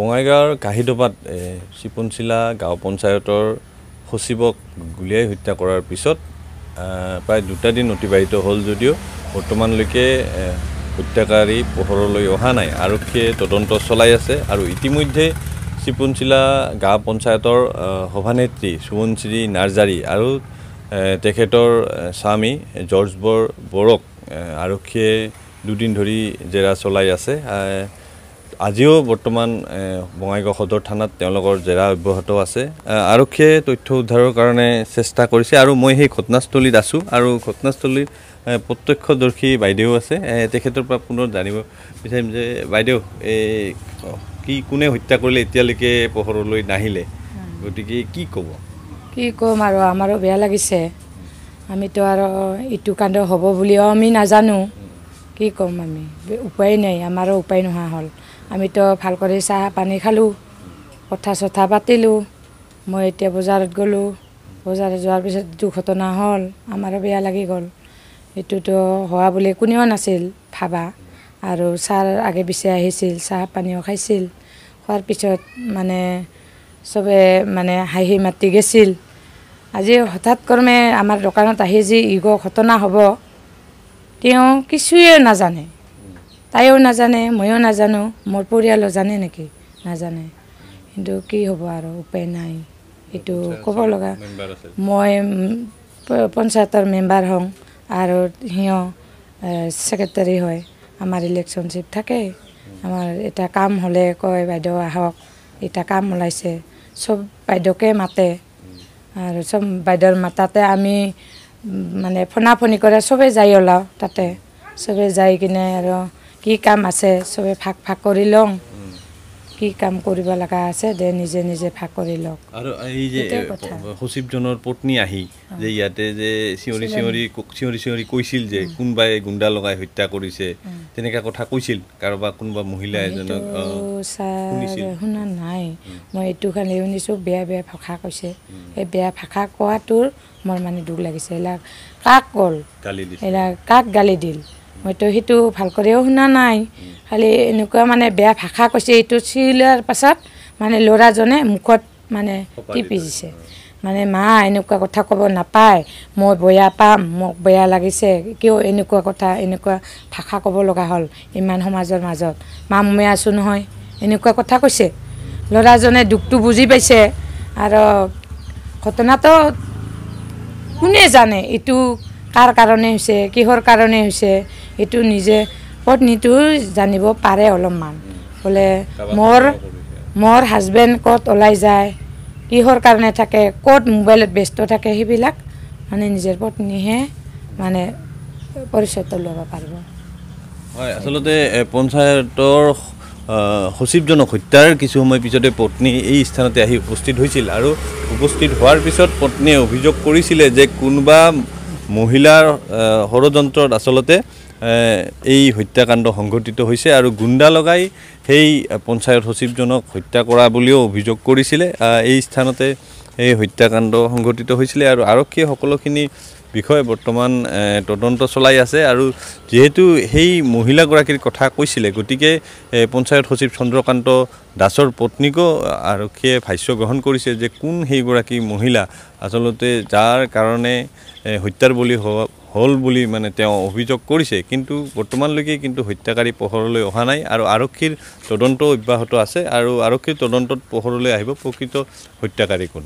বঙাইগাঁৱৰ কাহিদপাত চিপনচিলা গাঁও পঞ্চায়তৰ সচিবক গুলীয়াই হত্যা কৰাৰ পিছত প্ৰায় দুটা দিন অতিবাহিত হ'ল যদিও বৰ্তমানলৈকে হত্যাকাৰী পোহৰলৈ অহা নাই। আৰক্ষীয়ে তদন্ত চলাই আছে আৰু ইতিমধ্যে চিপনচিলা গাঁও পঞ্চায়তৰ সভানেত্ৰী সুমনশ্ৰী নাৰ্জাৰী আৰু তেখেতৰ স্বামী জৰ্জ বৰ বৰক আৰক্ষীয়ে দুদিন ধৰি জেৰা চলাই আছে। আজিও বৰ্তমান বঙাইগাঁও সদৰ থানাত তেওঁলোকৰ জেৰা অব্যাহত আছে। আৰক্ষীয়ে তথ্য উদ্ধাৰৰ কাৰণে চেষ্টা কৰিছে আৰু মই সেই ঘটনাস্থলীত আছোঁ আৰু ঘটনাস্থলীত প্ৰত্যক্ষদৰ্শী বাইদেউ আছে। তেখেতৰ পৰা পুনৰ জানিব বিচাৰিম যে বাইদেউ এই কি কোনে হত্যা কৰিলে এতিয়ালৈকে পোহৰলৈ নাহিলে? গতিকে কি ক'ব? কি ক'ম আৰু আমাৰো বেয়া লাগিছে। আমিতো আৰু ইটো কাণ্ড হ'ব বুলিও আমি নাজানো। কি ক'ম আমি? উপায় নাই আমাৰো উপায় নোহোৱা হ'ল। আমিতো ভাল কৰি চাহ পানী খালোঁ কথা চথা পাতিলোঁ মই এতিয়া বজাৰত গ'লোঁ বজাৰত যোৱাৰ পিছত দুৰ্ঘটনা হ'ল আমাৰো বেয়া লাগি গ'ল। এইটোতো হোৱা বুলি কোনেও নাছিল ভাবা। আৰু ছাৰ আগে পিছে আহিছিল চাহ পানীও খাইছিল। খোৱাৰ পিছত মানে চবে মানে হাঁহি মাতি গেছিল। আজি হঠাৎ ক্ৰমে আমাৰ দোকানত আহি যি ইগ ঘটনা হ'ব তেওঁ কিছুৱে নাজানে। তাইও নাজানে ময়ো নাজানো মোৰ পৰিয়ালো জানে নেকি? নাজানে। কিন্তু কি হ'ব আৰু উপায় নাই। এইটো ক'ব লগা। মই পঞ্চায়তৰ মেম্বাৰ হওঁ আৰু সিওঁ ছেক্ৰেটাৰী হয়। আমাৰ ইলেকশ্যনশ্বিপ থাকে। আমাৰ এটা কাম হ'লে কয় বাইদেউ আহক। এটা কাম ওলাইছে। চব বাইদেউকে মাতে। আৰু চব বাইদেউৰ মাতাতে আমি মানে ফনা ফনি কৰে চবেই যাই ওলাওঁ তাতে। চবেই যাই কিনে আৰু কি কাম আছে চবে ভাগ ভাগ কৰি লওঁ। কি কাম কৰিব লগা আছে দে নিজে নিজে ভাগ কৰি লওক। আৰু এই যে সচিবজনৰ পত্নী আহি যে ইয়াতে যে চিঞৰি চিঞৰি চিঞৰি চিঞৰি কৈছিল যে কোনোবাই গুণ্ডা লগাই হত্যা কৰিছে। তেনেকুৱা কথা কৈছিল কাৰোবাৰ কোনোবা মহিলা এজনক শুনা নাই। মই এইটো খালি শুনিছোঁ বেয়া বেয়া ভাষা কৈছে। সেই বেয়া ভাষা কোৱাটোৰ মোৰ মানে দুখ লাগিছে। এইবিলাক কাক ক'ল? এইবিলাক কাক গালি দিল? মইতো সেইটো ভাল কৰিও শুনা নাই। খালি এনেকুৱা মানে বেয়া ভাষা কৈছে এইটো চিলাৰ পাছত মানে ল'ৰাজনে মুখত মানে টিপি দিছে। মানে মা এনেকুৱা কথা ক'ব নাপায়। মই বেয়া পাম মোক বেয়া লাগিছে। কিয় এনেকুৱা কথা এনেকুৱা ভাষা ক'ব লগা হ'ল ইমান সমাজৰ মাজত। মা মই আছোঁ নহয়। এনেকুৱা কথা কৈছে। ল'ৰাজনে দুখটো বুজি পাইছে। আৰু ঘটনাটো কোনে জানে? এইটো কাৰ কাৰণে হৈছে কিহৰ কাৰণে হৈছে? এইটো নিজে পত্নীটো জানিব পাৰে অলপমান। বোলে মোৰ মোৰ হাজবেণ্ড ক'ত ওলাই যায়? কিহৰ কাৰণে থাকে ক'ত মোবাইলত ব্যস্ত থাকে সেইবিলাক মানে নিজৰ পত্নীহে মানে পৰিচয়টো ল'ব পাৰিব। হয় আচলতে পঞ্চায়তৰ সচিবজনক হত্যাৰ কিছু সময় পিছতে পত্নী এই স্থানতে আহি উপস্থিত হৈছিল আৰু উপস্থিত হোৱাৰ পিছত পত্নীয়ে অভিযোগ কৰিছিলে যে কোনোবা মহিলাৰ ষড়যন্ত্ৰত আচলতে এই হত্যাকাণ্ড সংঘটিত হৈছে আৰু গুণ্ডা লগাই সেই পঞ্চায়ত সচিবজনক হত্যা কৰা বুলিও অভিযোগ কৰিছিলে। এই স্থানতে এই হত্যাকাণ্ড সংঘটিত হৈছিলে আৰু আৰক্ষীয়ে সকলোখিনি বিষয়ে বৰ্তমান তদন্ত চলাই আছে আৰু যিহেতু সেই মহিলাগৰাকীৰ কথা কৈছিলে গতিকে পঞ্চায়ত সচিব চন্দ্ৰকান্ত দাসৰ পত্নীকো আৰক্ষীয়ে ভাষ্য গ্ৰহণ কৰিছে যে কোন সেইগৰাকী মহিলা আচলতে যাৰ কাৰণে হত্যাৰ বলি হ'ল বুলি মানে তেওঁ অভিযোগ কৰিছে কিন্তু বৰ্তমানলৈকে কিন্তু হত্যাকাৰী পোহৰলৈ অহা নাই আৰু আৰক্ষীৰ তদন্ত অব্যাহত আছে আৰু আৰক্ষীৰ তদন্তত পোহৰলৈ আহিব প্ৰকৃত হত্যাকাৰী কোন?